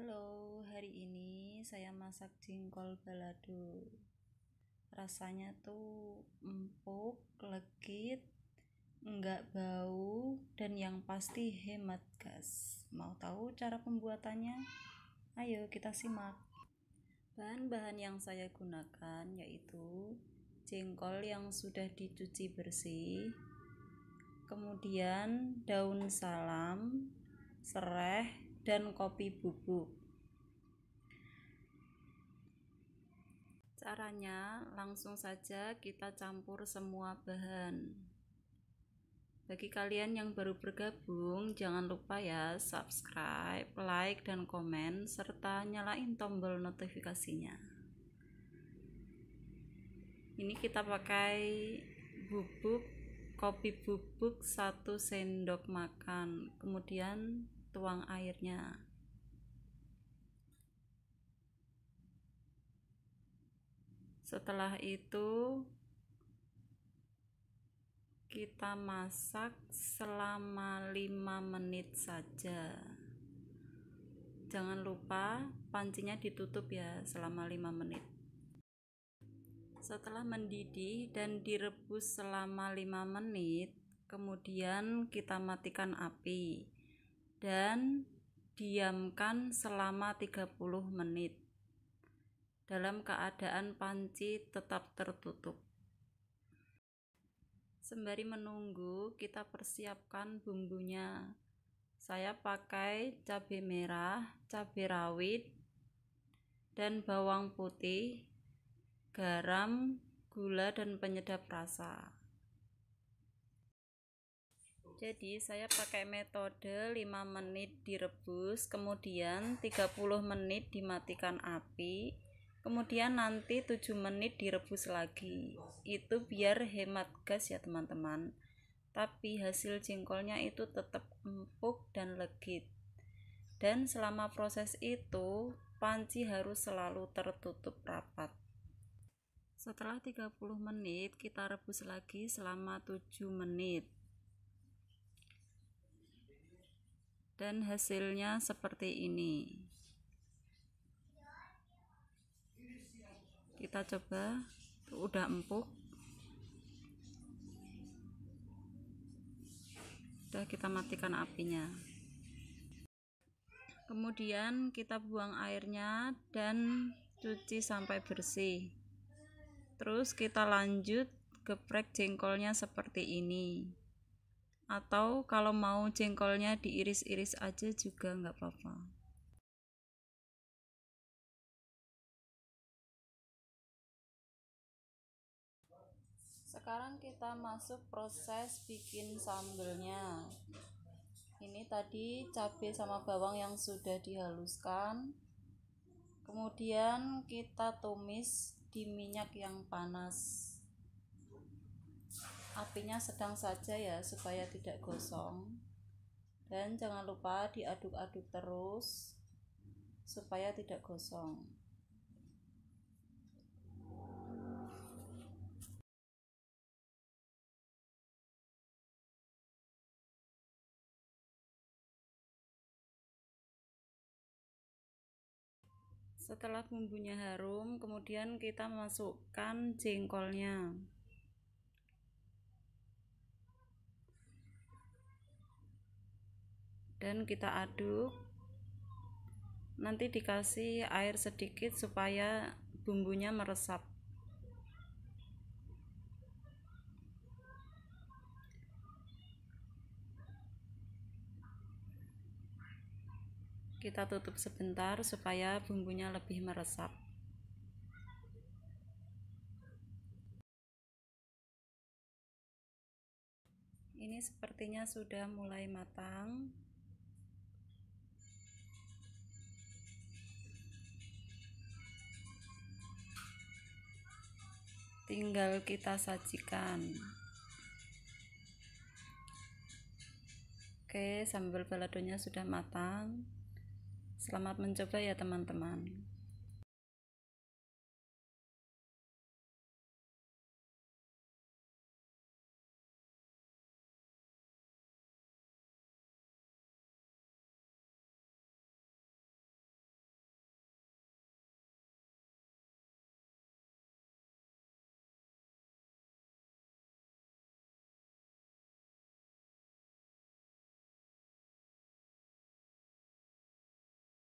Halo, hari ini saya masak jengkol balado. Rasanya tuh empuk, legit, enggak bau, dan yang pasti hemat gas. Mau tahu cara pembuatannya? Ayo kita simak. Bahan-bahan yang saya gunakan yaitu jengkol yang sudah dicuci bersih, kemudian daun salam, serai, dan kopi bubuk. Caranya langsung saja kita campur semua bahan. Bagi kalian yang baru bergabung, jangan lupa ya subscribe, like, dan komen, serta nyalain tombol notifikasinya. Ini kita pakai bubuk kopi bubuk 1 sendok makan, kemudian tuang airnya. Setelah itu kita masak selama 5 menit saja. Jangan lupa pancinya ditutup ya selama 5 menit. Setelah mendidih dan direbus selama 5 menit kemudian kita matikan api dan diamkan selama 30 menit dalam keadaan panci tetap tertutup. Sembari menunggu, kita persiapkan bumbunya. Saya pakai cabai merah, cabai rawit, dan bawang putih, garam, gula, dan penyedap rasa jadi saya pakai metode 5 menit direbus kemudian 30 menit dimatikan api kemudian nanti 7 menit direbus lagi. Itu biar hemat gas ya teman-teman. Tapi hasil jengkolnya itu tetap empuk dan legit. Dan selama proses itu panci harus selalu tertutup rapat. Setelah 30 menit kita rebus lagi selama 7 menit dan hasilnya seperti ini. Kita coba. Udah empuk. Udah kita matikan apinya. Kemudian kita buang airnya dan cuci sampai bersih. Terus kita lanjut geprek jengkolnya seperti ini atau kalau mau jengkolnya diiris-iris aja juga nggak apa-apa. Sekarang kita masuk proses bikin sambelnya. Ini tadi cabai sama bawang yang sudah dihaluskan. Kemudian kita tumis di minyak yang panas apinya sedang saja ya supaya tidak gosong. Dan jangan lupa diaduk-aduk terus supaya tidak gosong. Setelah bumbunya harum kemudian kita masukkan jengkolnya dan kita aduk. Nanti dikasih air sedikit supaya bumbunya meresap. Kita tutup sebentar supaya bumbunya lebih meresap. Ini sepertinya sudah mulai matang tinggal kita sajikan. Oke sambal baladonya sudah matang. Selamat mencoba ya teman-teman